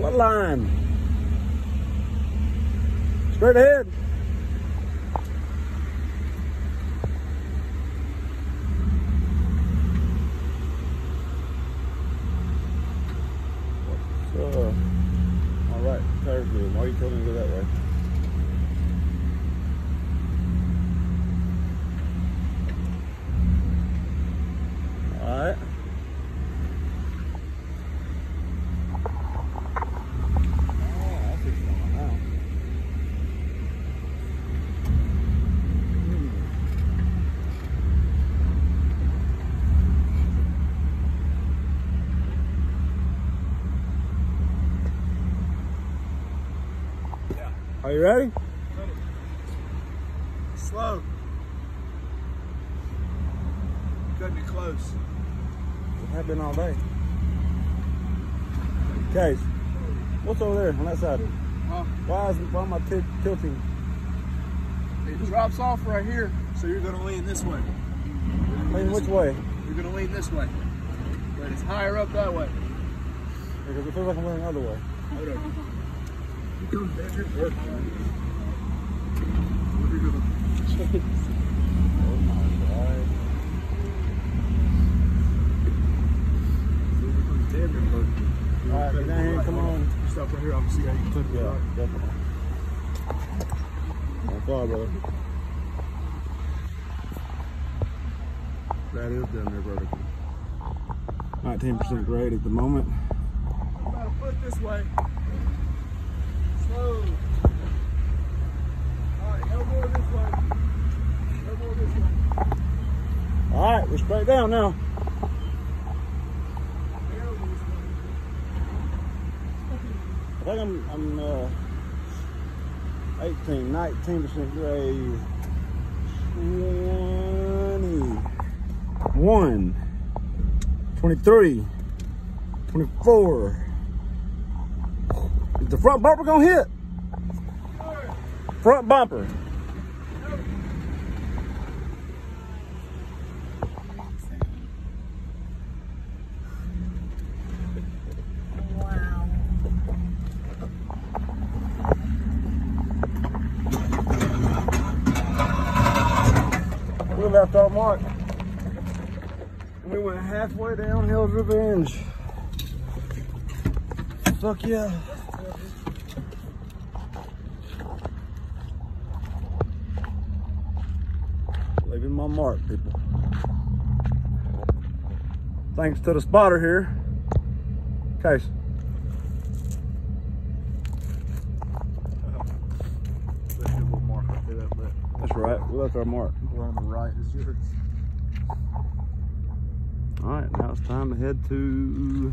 What line? Straight ahead. What's uh, all right, tire's good. Why are you telling me to go that way? All right. Oh, I see what's going on now. Yeah. Are you ready? ready. Slow. Cutting it close. We have been all day. Case, what's over there on that side? Huh? Why is why am I tilting? It drops off right here, so you're gonna lean this way. Lean which way? You're gonna lean this way. But it's higher up that way. Because it feels like I'm leaning the other way. Come Oh on. Stop right here. I'm gonna see how you took it. Yeah. That is down there vertical. 19% grade at the moment. About a foot this way. Slow. All right, elbow this way. Elbow this way. All right, we're straight down now. I think I'm, I'm uh, 18, 19% grade. 21, 23, 24. Is the front bumper gonna hit? Front bumper. We left our mark. We went halfway down Hell's Revenge. Fuck yeah. Leaving my mark, people. Thanks to the spotter here. Case. There's your little mark right there. That left. That's right. We left our mark. We're on the right is yours. All right, now it's time to head to